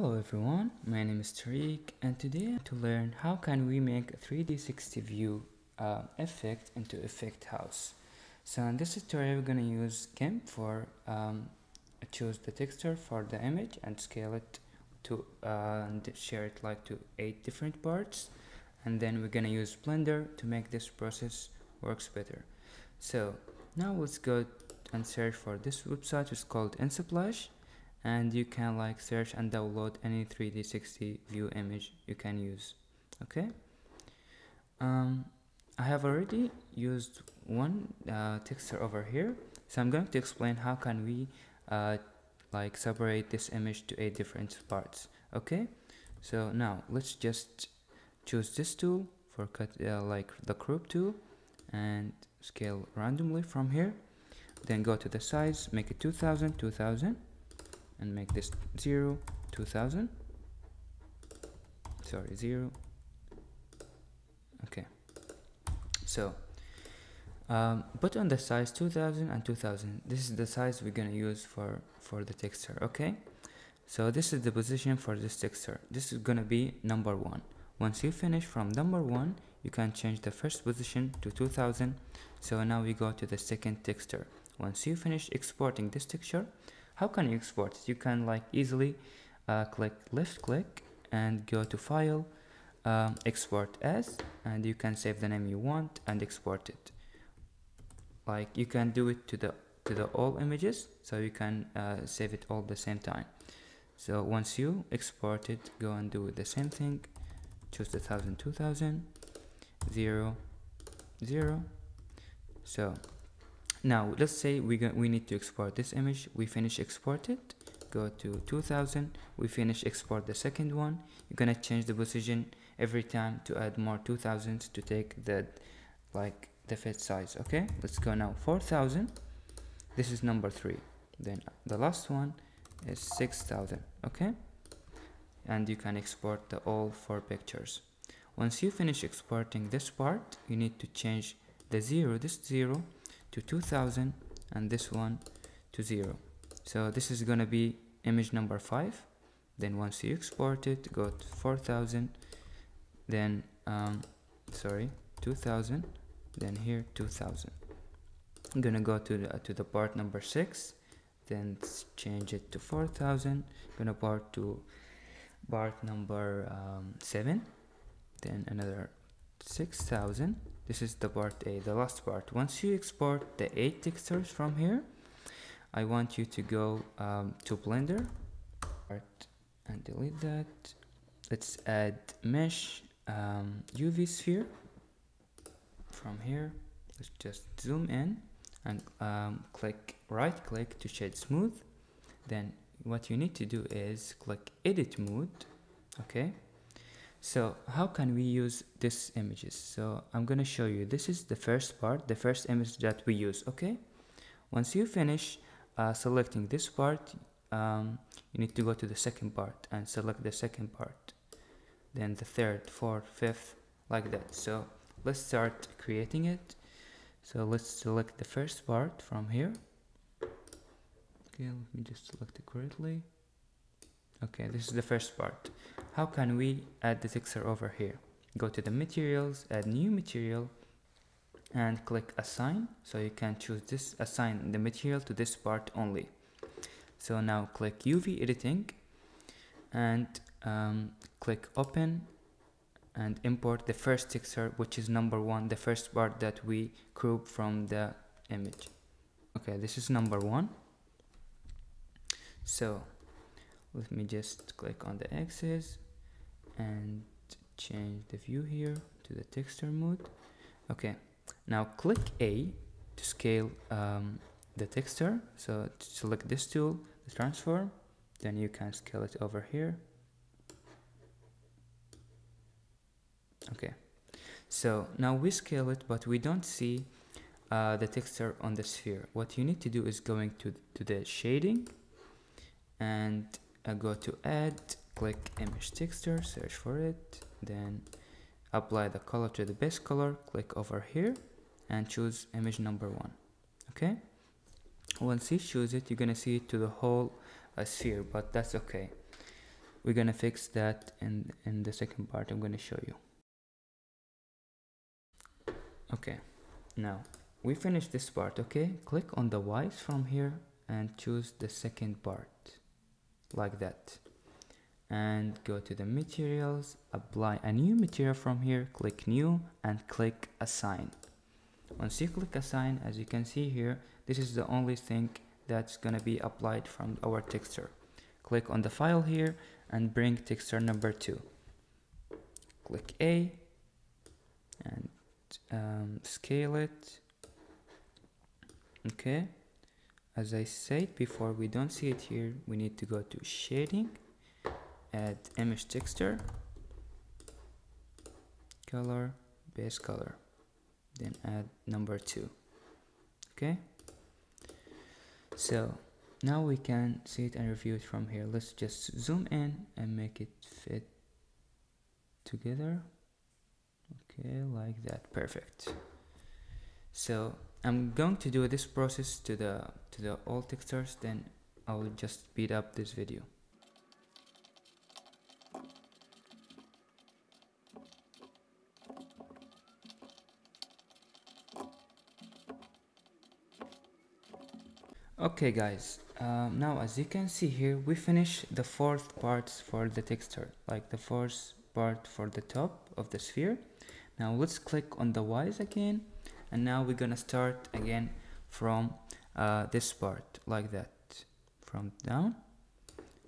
Hello everyone, my name is Tariq and today to learn how can we make a 360 view uh, effect into effect house. So in this tutorial we're going to use GIMP for um, choose the texture for the image and scale it to uh, share it like to eight different parts and then we're going to use Blender to make this process works better. So now let's go and search for this website it's called Unsplash and you can like search and download any 360 view image you can use okay? Um, I have already used one uh, texture over here. So I'm going to explain how can we uh, like separate this image to eight different parts okay? So now let's just choose this tool for cut uh, like the crop tool and scale randomly from here. Then go to the size make it 2000 2000 and make this 0 2000 sorry 0 okay. So um, put on the size 2000 and 2000 this is the size we're gonna use for for the texture okay? So this is the position for this texture. This is gonna be number one. Once you finish from number one you can change the first position to 2000 so now we go to the second texture. Once you finish exporting this texture how can you export it? You can like easily uh, click left click and go to file um, export as and you can save the name you want and export it. Like you can do it to the to the all images so you can uh, save it all the same time. So once you export it go and do the same thing. Choose the 1000 2000 0 0 so now let's say we, we need to export this image. We finish export it. Go to 2000 we finish export the second one. You're gonna change the position every time to add more 2000s to take the like the fit size okay? Let's go now. 4000 this is number three. Then the last one is 6000 okay? And you can export the all four pictures. Once you finish exporting this part you need to change the zero this zero to 2000 and this one to 0 so this is gonna be image number 5 then once you export it go to 4000 then um, sorry 2000 then here 2000 I'm gonna go to the, to the part number 6 then change it to 4000 gonna part to part number um, 7 then another 6000 this is the part A the last part. Once you export the eight textures from here I want you to go um, to blender. And delete that. Let's add mesh um, UV sphere from here. Let's just zoom in and um, click right click to shade smooth. Then what you need to do is click edit mode okay so how can we use these images? So i'm to show you. This is the first part the first image that we use okay? Once you finish uh, selecting this part um, you need to go to the second part and select the second part. Then the third fourth fifth like that. So let's start creating it. So let's select the first part from here. Okay let me just select it correctly. Okay this is the first part how can we add the texture over here? Go to the materials add new material and click assign. So you can choose this assign the material to this part only. So now click UV editing and um, click open and import the first texture which is number one the first part that we crop from the image. Okay this is number one. So let me just click on the axis and change the view here to the texture mode. Okay now click A to scale um, the texture. So select this tool the transform then you can scale it over here. Okay so now we scale it but we don't see uh, the texture on the sphere. What you need to do is going to, to the shading and uh, go to add click image texture search for it then apply the color to the base color click over here and choose image number one okay? Once you choose it you're gonna see it to the whole uh, sphere but that's okay. We're gonna fix that in in the second part I'm gonna show you. Okay now we finished this part okay? Click on the Y's from here and choose the second part like that. And go to the materials apply a new material from here click new and click assign. Once you click assign as you can see here this is the only thing that's gonna be applied from our texture. Click on the file here and bring texture number two. Click A and um, scale it. Okay as I said before we don't see it here. We need to go to shading add image texture color base color then add number two. Okay? So now we can see it and review it from here. Let's just zoom in and make it fit together. Okay like that. Perfect. So I'm going to do this process to the to the all textures then I will just speed up this video. Okay guys um, now as you can see here we finish the fourth parts for the texture like the fourth part for the top of the sphere. Now let's click on the Y's again and now we're gonna start again from uh, this part like that. From down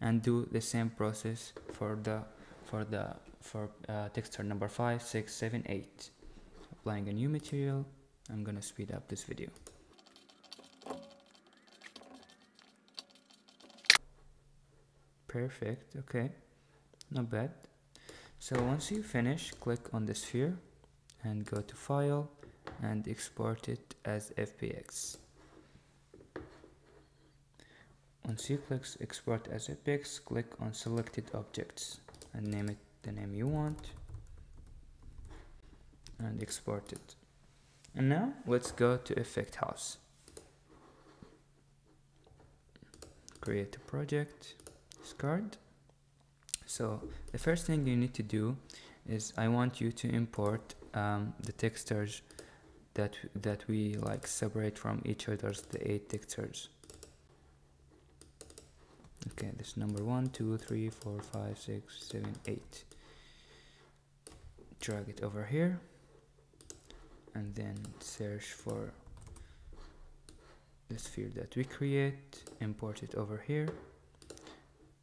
and do the same process for the for the for uh, texture number five six seven eight. Applying a new material I'm gonna speed up this video. Perfect okay. Not bad. So once you finish click on the sphere and go to file and export it as FBX once you click export as FBX click on selected objects and name it the name you want and export it. And now let's go to effect house. Create a project. Discard. So the first thing you need to do is I want you to import um, the textures that that we like separate from each other's the eight textures. Okay this number one two three four five six seven eight. Drag it over here. And then search for the sphere that we create import it over here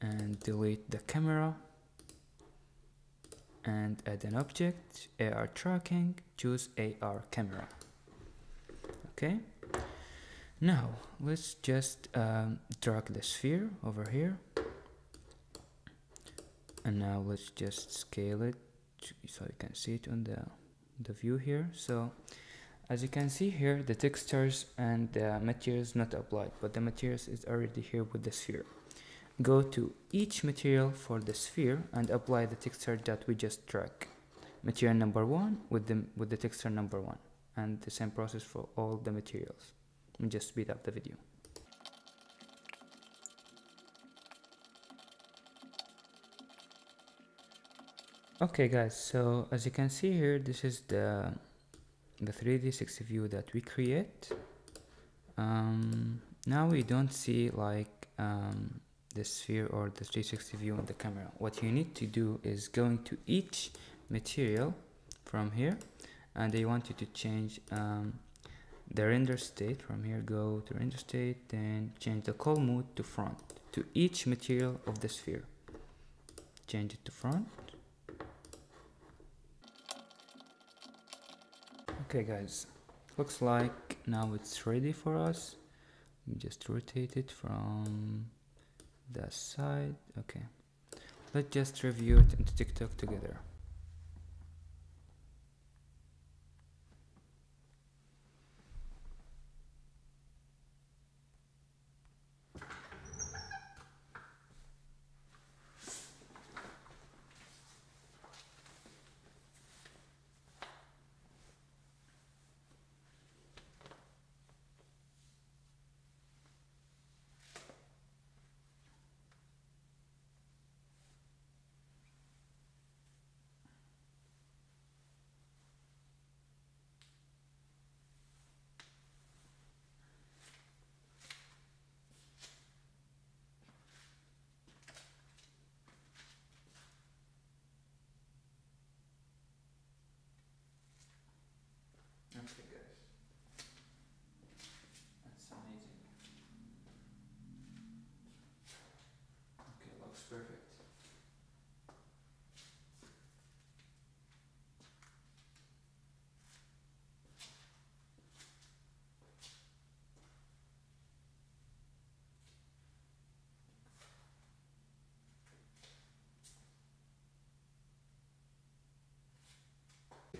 and delete the camera. And add an object AR tracking choose AR camera okay. Now let's just um, drag the sphere over here. And now let's just scale it so you can see it on the the view here. So as you can see here the textures and the materials not applied but the materials is already here with the sphere. Go to each material for the sphere and apply the texture that we just drag material number one with the with the texture number one and the same process for all the materials. Let me just speed up the video. Okay guys so as you can see here this is the the 360 view that we create. Um, now we don't see like um, the sphere or the 360 view on the camera. What you need to do is going to each material from here and they want you to change um, the render state from here go to render state then change the cull mode to front to each material of the sphere. Change it to front. Okay guys. Looks like now it's ready for us. Just rotate it from that side. Okay. Let's just review it into TikTok together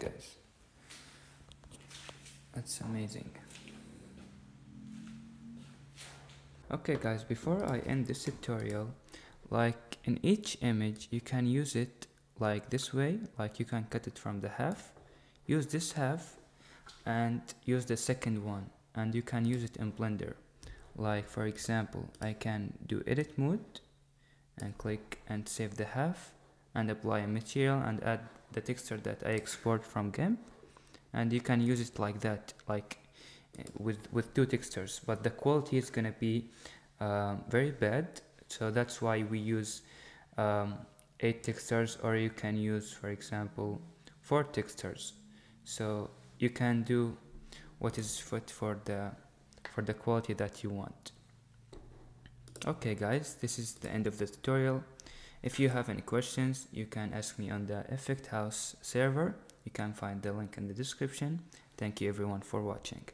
guys. That's amazing. Okay guys before I end this tutorial like in each image you can use it like this way like you can cut it from the half use this half and use the second one and you can use it in blender. Like for example I can do edit mode and click and save the half and apply a material and add the texture that I export from GIMP and you can use it like that like with with two textures. But the quality is gonna be um, very bad. So that's why we use um, eight textures or you can use for example four textures. So you can do what is fit for the for the quality that you want. Okay guys this is the end of the tutorial if you have any questions you can ask me on the effect house server. You can find the link in the description. Thank you everyone for watching